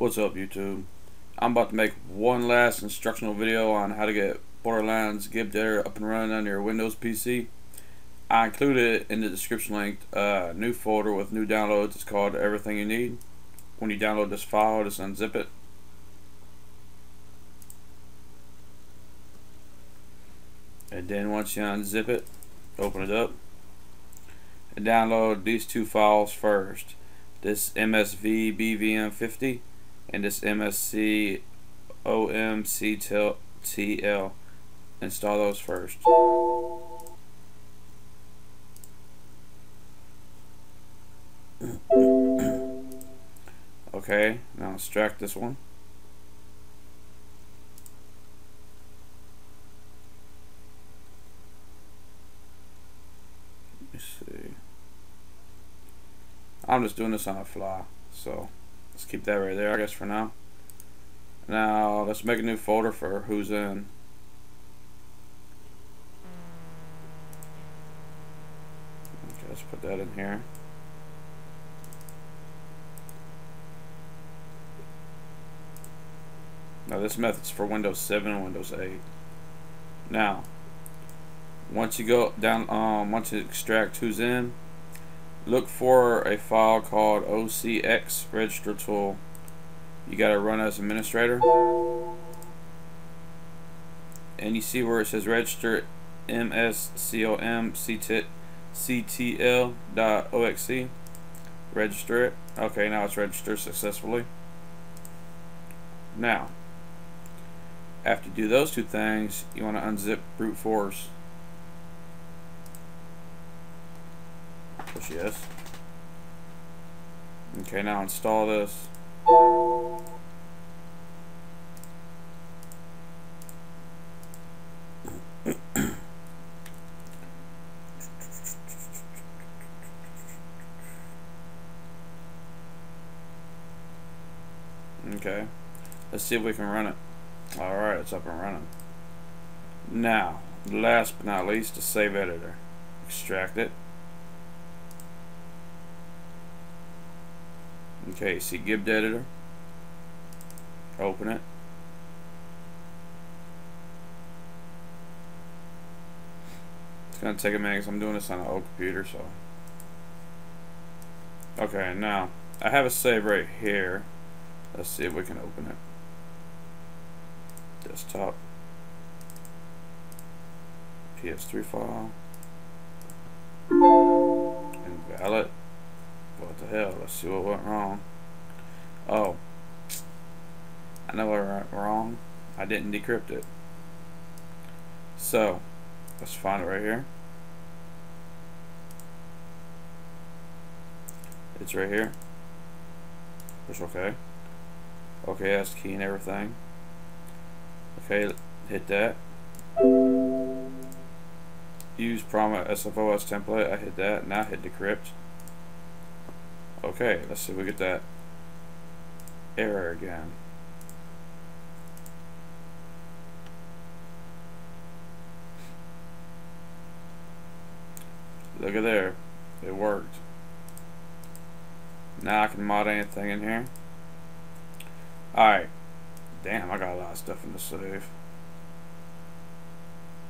What's up YouTube? I'm about to make one last instructional video on how to get Borderlands Gib up and running on your Windows PC. I included in the description link uh, a new folder with new downloads. It's called Everything You Need. When you download this file, just unzip it. And then once you unzip it, open it up and download these two files first. This MSVBVM50 and this MSC OMCTL. Install those first. okay, now extract this one. Let's see. I'm just doing this on a fly, so let's keep that right there, I guess, for now. Now, let's make a new folder for who's in. Okay, let's put that in here. Now this method's for Windows 7 and Windows 8. Now, once you go down, um, once you extract who's in, look for a file called OCX register tool. You got to run as administrator. And you see where it says register mscomctl.oxc. Register it. Okay, now it's registered successfully. Now, after you do those two things, you want to unzip brute force. Push yes. Okay, now install this. okay, let's see if we can run it. Alright, it's up and running. Now, last but not least, the save editor. Extract it. Okay, see Gib editor. Open it. It's gonna take a minute because I'm doing this on an old computer, so. Okay, now I have a save right here. Let's see if we can open it. Desktop. PS3 file. Hell? Let's see what went wrong. Oh. I know what went wrong. I didn't decrypt it. So, let's find it right here. It's right here. It's OK. Okay, that's key and everything. Okay, hit that. Use Prima SFOS template. I hit that. Now hit decrypt. Okay, let's see if we get that error again. Look at there. It worked. Now I can mod anything in here. Alright. Damn, I got a lot of stuff in the save.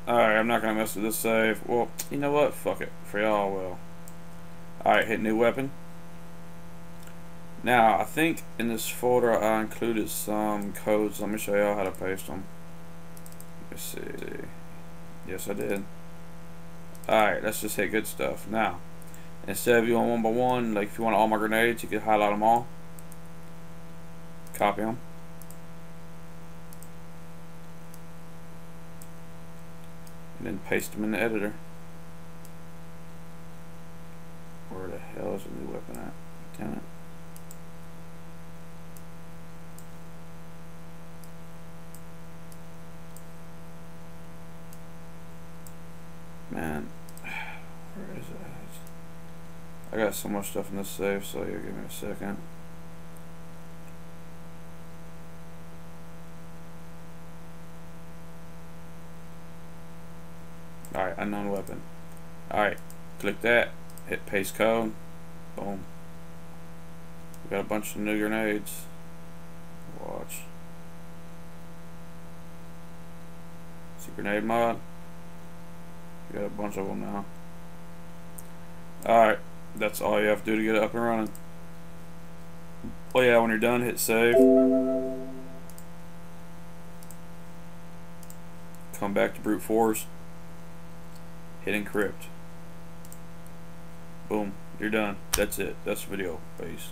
Alright, I'm not going to mess with this save. Well, you know what? Fuck it. For y'all, will. Alright, hit new weapon. Now, I think in this folder I included some codes. Let me show y'all how to paste them. Let's see. Yes, I did. Alright, let's just hit good stuff. Now, instead of doing one by one, like if you want all my grenades, you can highlight them all. Copy them. And then paste them in the editor. Where the hell is the new weapon at? Where is it? I got so much stuff in this safe, so you give me a second. Alright, unknown weapon. Alright, click that, hit paste code, boom. We got a bunch of new grenades. Watch. See grenade mod. You got a bunch of them now. Alright, that's all you have to do to get it up and running. Oh yeah, when you're done, hit save. Come back to brute force. Hit encrypt. Boom, you're done. That's it. That's the video. Peace.